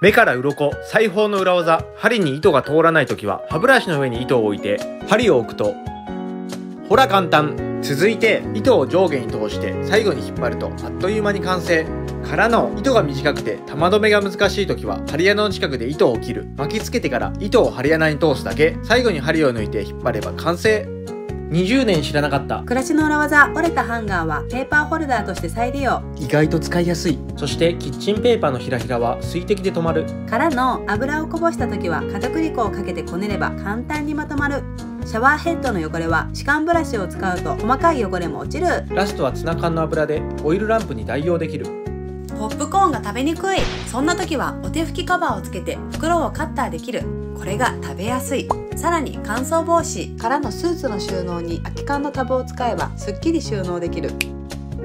目から鱗裁縫の裏技針に糸が通らない時は歯ブラシの上に糸を置いて針を置くとほら簡単。続いて糸を上下に通して最後に引っ張るとあっという間に完成。からの糸が短くて玉留めが難しい時は針穴の近くで糸を切る。巻きつけてから糸を針穴に通すだけ。最後に針を抜いて引っ張れば完成。20年知らなかった。暮らしの裏技折れたハンガーはペーパーホルダーとして再利用。意外と使いやすい。そしてキッチンペーパーのひらひらは水滴で止まる。からの油をこぼした時は片栗粉をかけてこねれば簡単にまとまる。シャワーヘッドの汚れは歯間ブラシを使うと細かい汚れも落ちる。ラストはツナ缶の油でオイルランプに代用できる。ポップコーンが食べにくい。そんな時はお手拭きカバーをつけて袋をカッターできる。これが食べやすいさらに乾燥防止からのスーツの収納に空き缶のタブを使えばすっきり収納できる。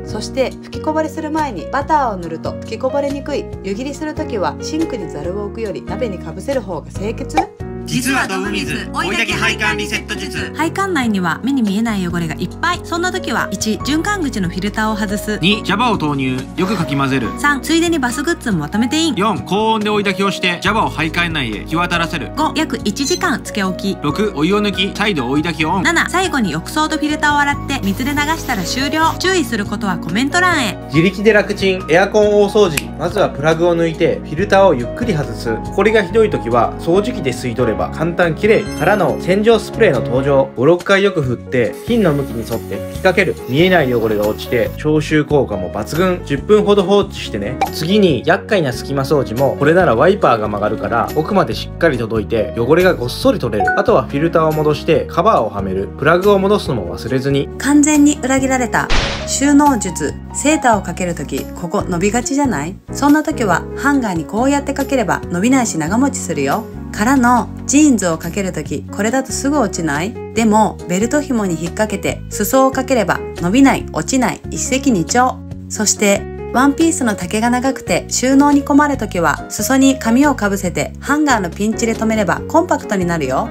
そして吹きこぼれする前にバターを塗ると吹きこぼれにくい。湯切りする時はシンクにざるを置くより鍋にかぶせる方が清潔。実はドブ水追いだき配管リセット術。配管内には目に見えない汚れがいっぱい。そんな時は1循環口のフィルターを外す。2 Java を投入よくかき混ぜる。3ついでにバスグッズもまとめてイン4高温で追い炊きをして Java を配管内へ行き渡らせる。5約1時間つけ置き。6お湯を抜き再度追い炊きをオン。7最後に浴槽とフィルターを洗って水で流したら終了。注意することはコメント欄へ。自力で楽ちんエアコン大掃除まずはプラグを抜いてフィルターをゆっくり外す埃がひどい時は掃除機で吸い取れば簡単きれいからの洗浄スプレーの登場。56回よく振ってピンの向きに沿って吹きかける見えない汚れが落ちて消臭効果も抜群。10分ほど放置してね。次に厄介な隙間掃除もこれならワイパーが曲がるから奥までしっかり届いて汚れがごっそり取れる。あとはフィルターを戻してカバーをはめる。プラグを戻すのも忘れずに。完全に裏切られた。収納術。セーターをかけるときここ伸びがちじゃない？そんな時はハンガーにこうやってかければ伸びないし長持ちするよ。からのジーンズをかけるときこれだとすぐ落ちない。でもベルト紐に引っ掛けて裾をかければ伸びない落ちない一石二鳥。そしてワンピースの丈が長くて収納に困るときは裾に紙をかぶせてハンガーのピンチで留めればコンパクトになるよ。